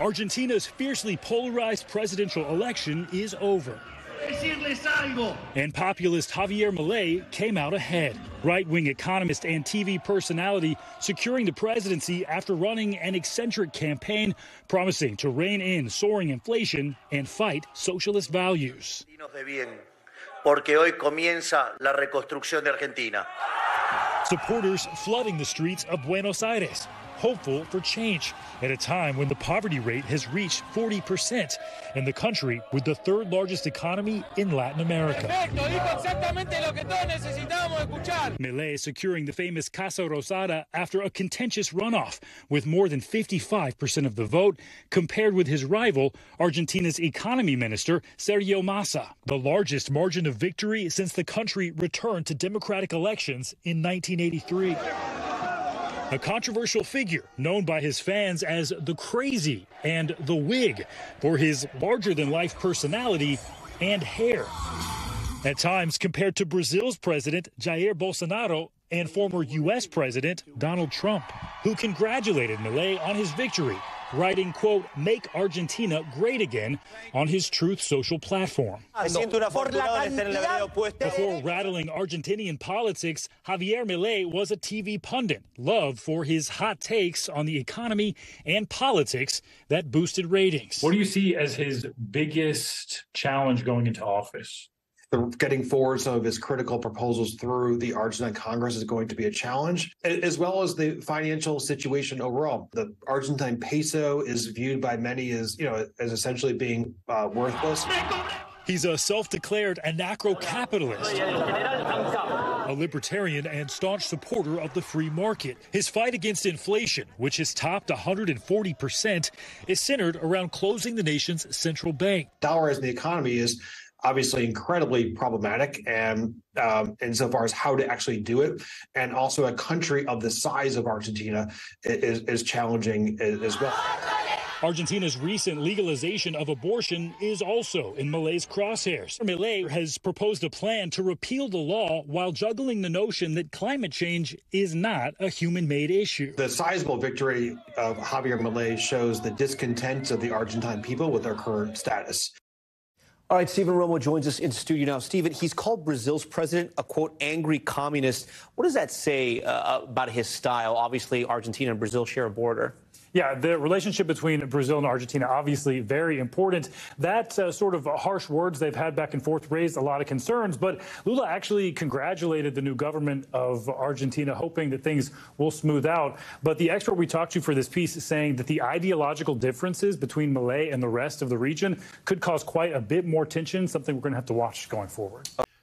Argentina's fiercely polarized presidential election is over. And populist Javier Milei came out ahead. Right wing economist and TV personality securing the presidency after running an eccentric campaign promising to rein in soaring inflation and fight socialist values. Porque hoy comienza la reconstrucción de Argentina. Supporters flooding the streets of Buenos Aires hopeful for change at a time when the poverty rate has reached 40% in the country with the third largest economy in Latin America. Milei securing the famous Casa Rosada after a contentious runoff with more than 55% of the vote compared with his rival, Argentina's economy minister, Sergio Massa, the largest margin of victory since the country returned to democratic elections in 1983 a controversial figure known by his fans as the Crazy and the Wig for his larger than life personality and hair. At times compared to Brazil's president Jair Bolsonaro and former U.S. President Donald Trump, who congratulated Milei on his victory writing, quote, Make Argentina Great Again on his Truth Social platform. Before rattling Argentinian politics, Javier Milei was a TV pundit, loved for his hot takes on the economy and politics that boosted ratings. What do you see as his biggest challenge going into office? The, getting forward some of his critical proposals through the Argentine Congress is going to be a challenge, as well as the financial situation overall. The Argentine peso is viewed by many as, you know, as essentially being uh, worthless. He's a self-declared anarcho-capitalist, a libertarian and staunch supporter of the free market. His fight against inflation, which has topped 140%, is centered around closing the nation's central bank. Dollarizing the economy is obviously incredibly problematic and um, insofar as how to actually do it and also a country of the size of argentina is, is challenging as well Argentina's recent legalization of abortion is also in Milei's crosshairs. Milei has proposed a plan to repeal the law while juggling the notion that climate change is not a human made issue. The sizable victory of Javier Milei shows the discontent of the Argentine people with their current status. All right, Steven Romo joins us in studio now. Steven, he's called Brazil's president a quote angry communist. What does that say uh, about his style? Obviously, Argentina and Brazil share a border. Yeah, the relationship between Brazil and Argentina obviously very important. That uh, sort of harsh words they've had back and forth raised a lot of concerns, but Lula actually congratulated the new government of Argentina, hoping that things will smooth out. But the expert we talked to for this piece is saying that the ideological differences between Milei and the rest of the region could cause quite a bit more tension, something we're going to have to watch going forward.